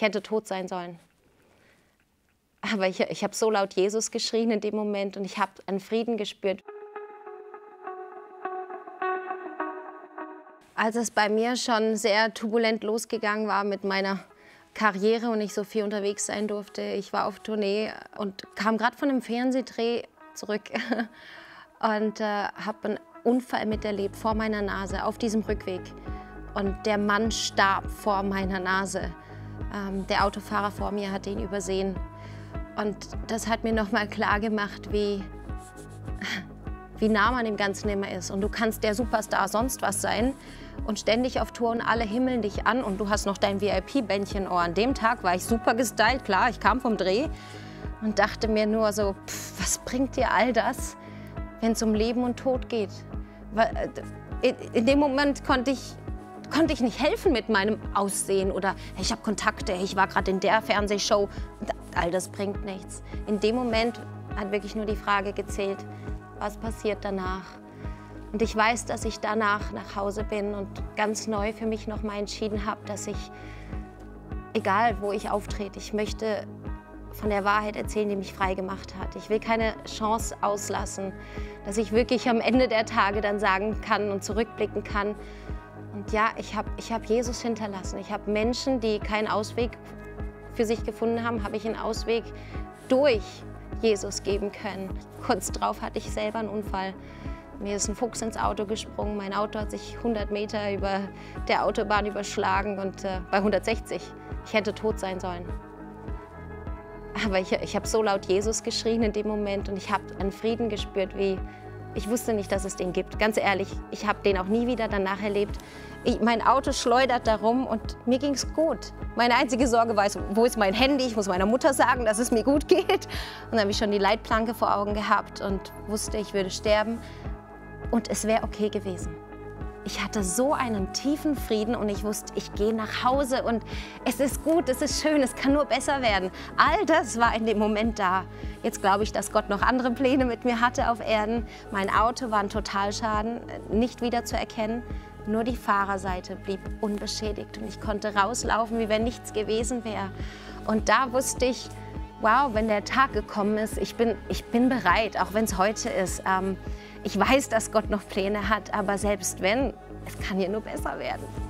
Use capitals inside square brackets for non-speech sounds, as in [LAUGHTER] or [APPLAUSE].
Ich hätte tot sein sollen. Aber ich, ich habe so laut Jesus geschrien in dem Moment und ich habe einen Frieden gespürt. Als es bei mir schon sehr turbulent losgegangen war mit meiner Karriere und ich so viel unterwegs sein durfte, ich war auf Tournee und kam gerade von einem Fernsehdreh zurück [LAUGHS] und äh, habe einen Unfall miterlebt vor meiner Nase auf diesem Rückweg. Und der Mann starb vor meiner Nase. Ähm, der Autofahrer vor mir hat ihn übersehen. Und das hat mir nochmal klar gemacht, wie, [LAUGHS] wie nah man dem Ganzen immer ist. Und du kannst der Superstar sonst was sein und ständig auf Tour und alle himmeln dich an und du hast noch dein VIP-Bändchen. Oh, an dem Tag war ich super gestylt, klar, ich kam vom Dreh und dachte mir nur so, pff, was bringt dir all das, wenn es um Leben und Tod geht? Äh, in dem Moment konnte ich konnte ich nicht helfen mit meinem Aussehen oder ich habe Kontakte, ich war gerade in der Fernsehshow. All das bringt nichts. In dem Moment hat wirklich nur die Frage gezählt, was passiert danach. Und ich weiß, dass ich danach nach Hause bin und ganz neu für mich noch mal entschieden habe, dass ich, egal wo ich auftrete, ich möchte von der Wahrheit erzählen, die mich frei gemacht hat. Ich will keine Chance auslassen, dass ich wirklich am Ende der Tage dann sagen kann und zurückblicken kann, und ja, ich habe ich hab Jesus hinterlassen. Ich habe Menschen, die keinen Ausweg für sich gefunden haben, habe ich einen Ausweg durch Jesus geben können. Kurz darauf hatte ich selber einen Unfall. Mir ist ein Fuchs ins Auto gesprungen. Mein Auto hat sich 100 Meter über der Autobahn überschlagen und äh, bei 160. Ich hätte tot sein sollen. Aber ich, ich habe so laut Jesus geschrien in dem Moment und ich habe einen Frieden gespürt, wie ich wusste nicht, dass es den gibt. Ganz ehrlich, ich habe den auch nie wieder danach erlebt. Ich, mein Auto schleudert darum und mir ging es gut. Meine einzige Sorge war, wo ist mein Handy? Ich muss meiner Mutter sagen, dass es mir gut geht. Und dann habe ich schon die Leitplanke vor Augen gehabt und wusste, ich würde sterben. Und es wäre okay gewesen. Ich hatte so einen tiefen Frieden und ich wusste, ich gehe nach Hause und es ist gut, es ist schön, es kann nur besser werden. All das war in dem Moment da. Jetzt glaube ich, dass Gott noch andere Pläne mit mir hatte auf Erden. Mein Auto war ein Totalschaden, nicht wieder zu erkennen. Nur die Fahrerseite blieb unbeschädigt und ich konnte rauslaufen, wie wenn nichts gewesen wäre. Und da wusste ich, wow, wenn der Tag gekommen ist, ich bin, ich bin bereit, auch wenn es heute ist. Ähm, ich weiß, dass Gott noch Pläne hat, aber selbst wenn, es kann ja nur besser werden.